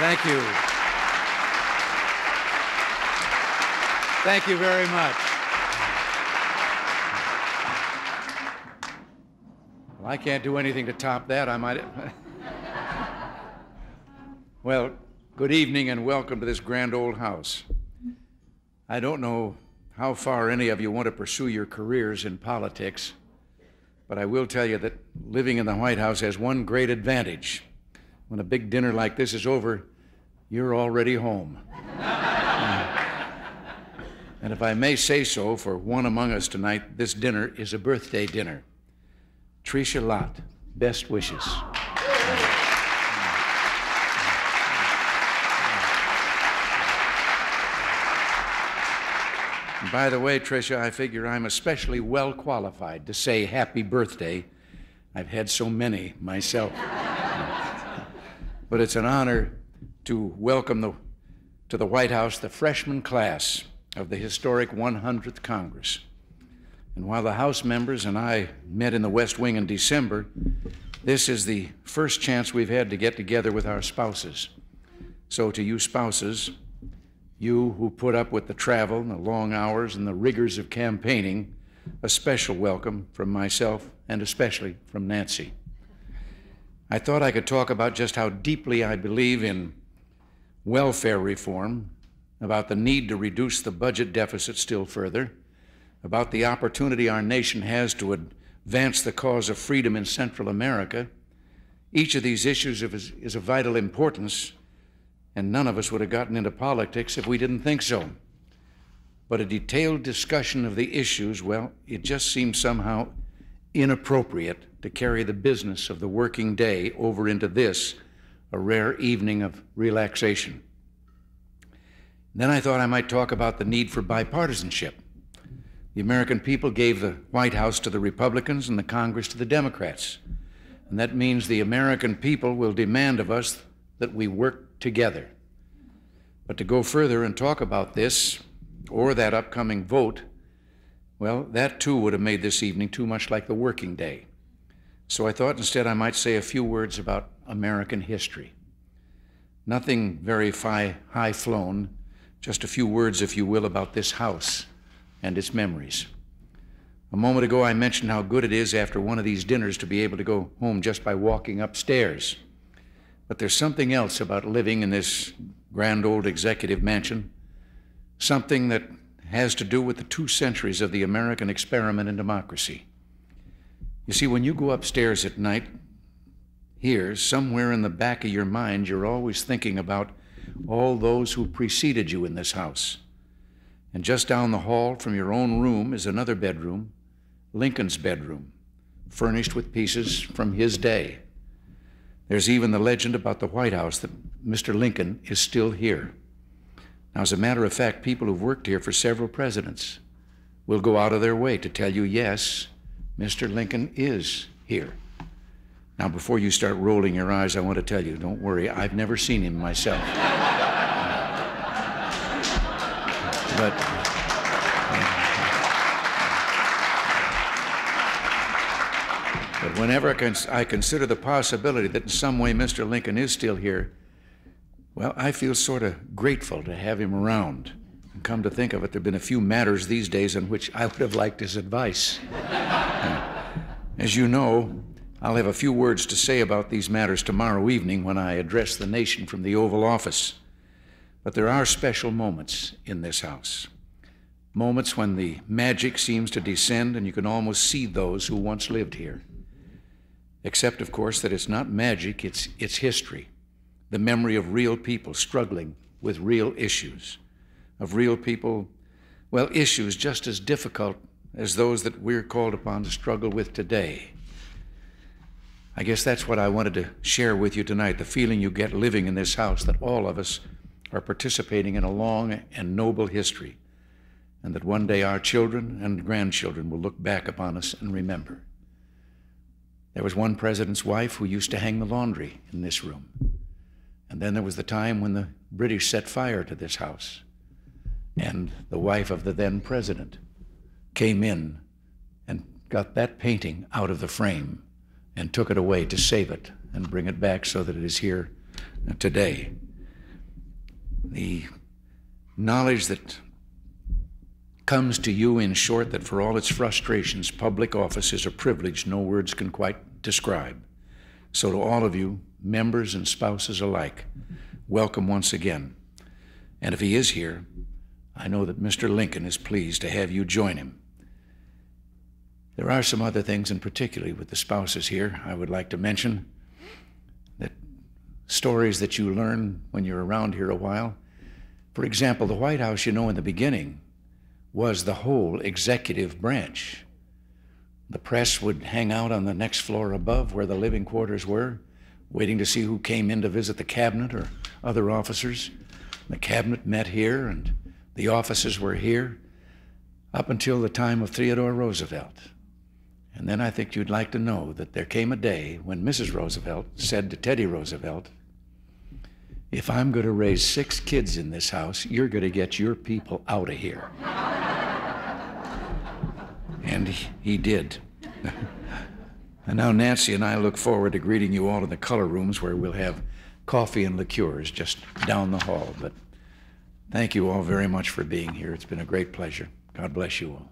Thank you. Thank you very much. Well, I can't do anything to top that. I might. well, good evening and welcome to this grand old house. I don't know how far any of you want to pursue your careers in politics, but I will tell you that living in the White House has one great advantage. When a big dinner like this is over, you're already home. And if I may say so, for one among us tonight, this dinner is a birthday dinner. Tricia Lott, best wishes. And by the way, Tricia, I figure I'm especially well qualified to say happy birthday. I've had so many myself. But it's an honor to welcome the, to the White House the freshman class of the historic 100th Congress. And while the House members and I met in the West Wing in December, this is the first chance we've had to get together with our spouses. So, to you spouses, you who put up with the travel and the long hours and the rigors of campaigning, a special welcome from myself and especially from Nancy. I thought I could talk about just how deeply I believe in welfare reform, about the need to reduce the budget deficit still further, about the opportunity our nation has to advance the cause of freedom in Central America. Each of these issues is of vital importance and none of us would have gotten into politics if we didn't think so. But a detailed discussion of the issues, well, it just seems somehow inappropriate to carry the business of the working day over into this, a rare evening of relaxation. Then I thought I might talk about the need for bipartisanship. The American people gave the White House to the Republicans and the Congress to the Democrats. And that means the American people will demand of us that we work together. But to go further and talk about this or that upcoming vote, well, that too would have made this evening too much like the working day. So I thought instead I might say a few words about American history. Nothing very high flown, just a few words, if you will, about this house and its memories. A moment ago, I mentioned how good it is after one of these dinners to be able to go home just by walking upstairs. But there's something else about living in this grand old executive mansion, something that has to do with the two centuries of the American experiment in democracy. You see, when you go upstairs at night, here, somewhere in the back of your mind, you're always thinking about all those who preceded you in this house. And just down the hall from your own room is another bedroom, Lincoln's bedroom, furnished with pieces from his day. There's even the legend about the White House that Mr. Lincoln is still here. Now, as a matter of fact, people who've worked here for several presidents will go out of their way to tell you, yes, Mr. Lincoln is here. Now, before you start rolling your eyes, I want to tell you, don't worry, I've never seen him myself. but But whenever I consider the possibility that in some way Mr. Lincoln is still here, well, I feel sort of grateful to have him around. And come to think of it, there have been a few matters these days in which I would have liked his advice. As you know, I'll have a few words to say about these matters tomorrow evening when I address the nation from the Oval Office. But there are special moments in this house. Moments when the magic seems to descend and you can almost see those who once lived here. Except, of course, that it's not magic, it's, it's history. The memory of real people struggling with real issues, of real people, well, issues just as difficult as those that we're called upon to struggle with today. I guess that's what I wanted to share with you tonight the feeling you get living in this house that all of us are participating in a long and noble history, and that one day our children and grandchildren will look back upon us and remember. There was one president's wife who used to hang the laundry in this room. And then there was the time when the British set fire to this house. And the wife of the then president came in and got that painting out of the frame and took it away to save it and bring it back so that it is here today. The knowledge that comes to you, in short, that for all its frustrations, public office is a privilege no words can quite describe. So, to all of you, members and spouses alike, welcome once again. And if he is here, I know that Mr. Lincoln is pleased to have you join him. There are some other things, and particularly with the spouses here, I would like to mention that stories that you learn when you're around here a while. For example, the White House, you know, in the beginning was the whole executive branch. The press would hang out on the next floor above where the living quarters were, waiting to see who came in to visit the cabinet or other officers. The cabinet met here and the offices were here up until the time of Theodore Roosevelt. And then I think you'd like to know that there came a day when Mrs. Roosevelt said to Teddy Roosevelt, If I'm going to raise six kids in this house, you're going to get your people out of here. and he did. and now Nancy and I look forward to greeting you all in the color rooms where we'll have coffee and liqueurs just down the hall. But thank you all very much for being here. It's been a great pleasure. God bless you all.